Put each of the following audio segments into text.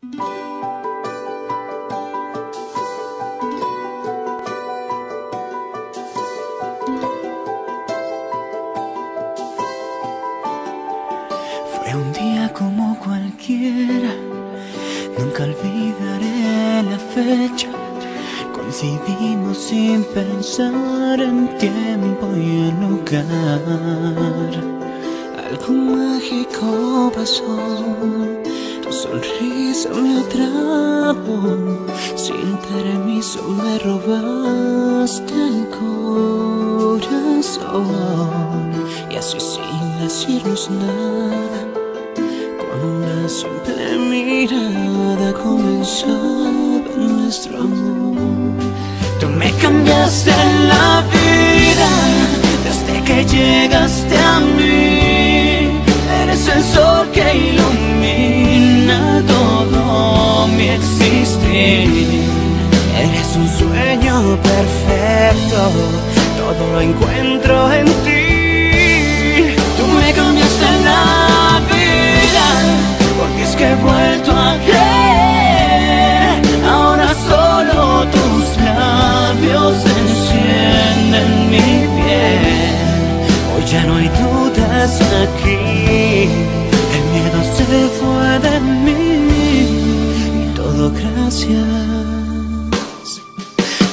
Fue un día como cualquiera, nunca olvidaré la fecha. Coincidimos sin pensar en tiempo y en lugar. Algo mágico pasó, tu sonrisa me atrapó. Sin permiso me robaste el corazón. Y así sin decirnos nada, con una simple mirada comenzaba nuestro amor. Tú me cambiaste la vida desde que llegaste a mí. Perfecto, todo lo encuentro en ti. Tú me cambiaste la vida, porque es que he vuelto a creer. Ahora solo tus labios encienden mi piel. Hoy ya no hay dudas aquí, el miedo se fue de mí. Y todo gracias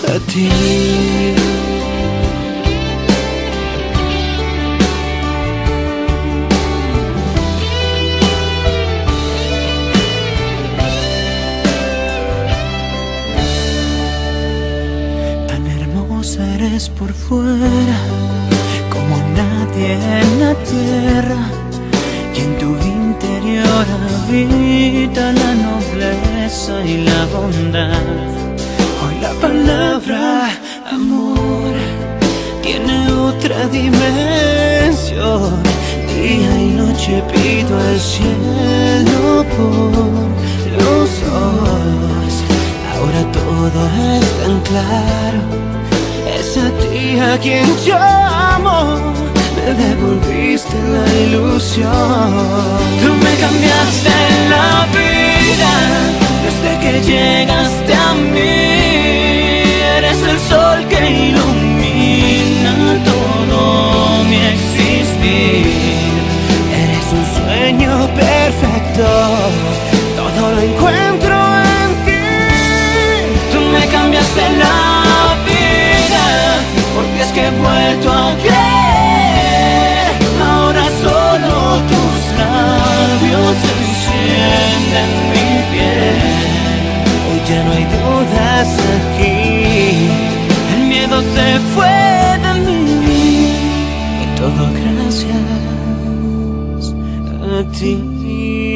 a ti. Tan hermosa eres por fuera, como nadie en la tierra. Y en tu interior habita la nobleza y la bondad. Palabra amor tiene otra dimensión. Día y noche pido al cielo por los ojos. Ahora todo es tan claro. Es a ti a quien llamo. Me devolviste la ilusión. Tú me cambiaste la vida desde que llegaste a mí. Todo lo encuentro en ti. Tú me cambiaste la vida porque es que he vuelto a creer. Ahora solo tus labios encienden mi piel. Hoy ya no hay dudas aquí. El miedo se fue de mí. Y todo gracias a ti.